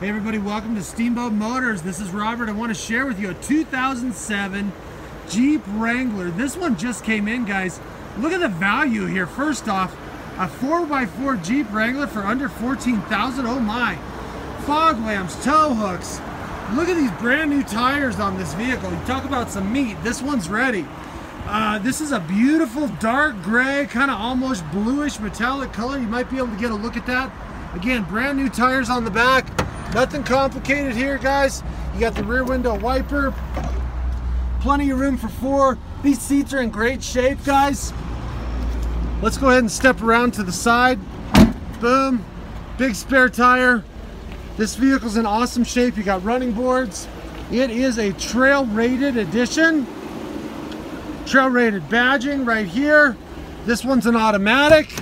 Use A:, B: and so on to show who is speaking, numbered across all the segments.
A: Hey everybody, welcome to Steamboat Motors. This is Robert. I want to share with you a 2007 Jeep Wrangler. This one just came in, guys. Look at the value here. First off, a 4x4 Jeep Wrangler for under 14000 Oh my. Fog lamps, tow hooks. Look at these brand new tires on this vehicle. You talk about some meat. This one's ready. Uh, this is a beautiful dark gray, kind of almost bluish metallic color. You might be able to get a look at that. Again, brand new tires on the back. Nothing complicated here, guys. You got the rear window wiper. Plenty of room for four. These seats are in great shape, guys. Let's go ahead and step around to the side. Boom. Big spare tire. This vehicle's in awesome shape. You got running boards. It is a trail rated edition. Trail rated badging right here. This one's an automatic.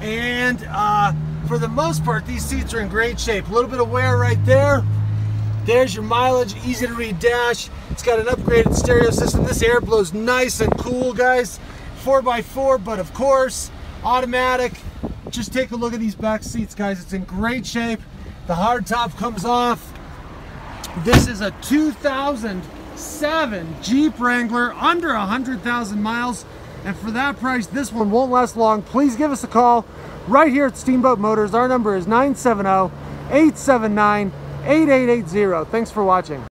A: And uh, for the most part, these seats are in great shape. A little bit of wear right there. There's your mileage, easy to read dash. It's got an upgraded stereo system. This air blows nice and cool, guys. 4x4, but of course, automatic. Just take a look at these back seats, guys. It's in great shape. The hard top comes off. This is a 2007 Jeep Wrangler, under 100,000 miles. And for that price, this one won't last long. Please give us a call right here at Steamboat Motors. Our number is 970 879 8880. Thanks for watching.